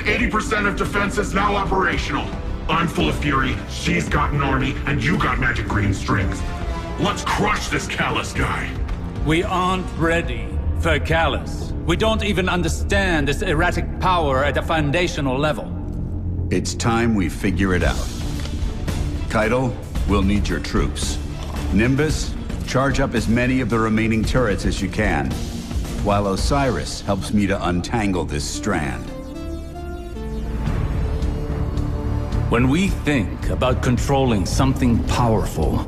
80% of defenses now operational. I'm full of fury, she's got an army, and you got magic green strings. Let's crush this Calus guy. We aren't ready for Calus. We don't even understand this erratic power at a foundational level. It's time we figure it out. Caiatl, we'll need your troops. Nimbus, charge up as many of the remaining turrets as you can, while Osiris helps me to untangle this strand. When we think about controlling something powerful,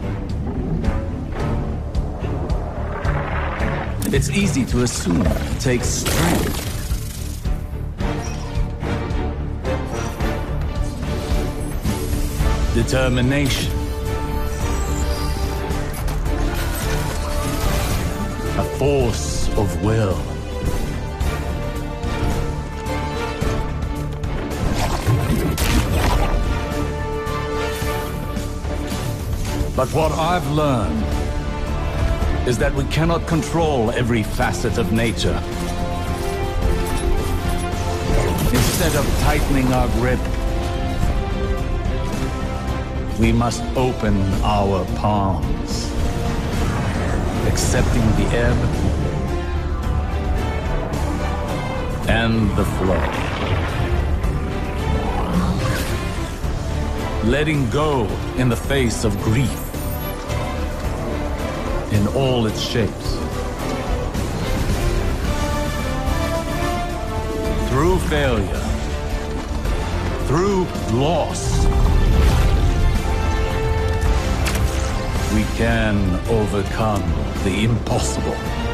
it's easy to assume it takes strength. Determination. A force of will. But what I've learned is that we cannot control every facet of nature. Instead of tightening our grip, we must open our palms, accepting the ebb and the flow. Letting go in the face of grief in all its shapes. Through failure, through loss, we can overcome the impossible.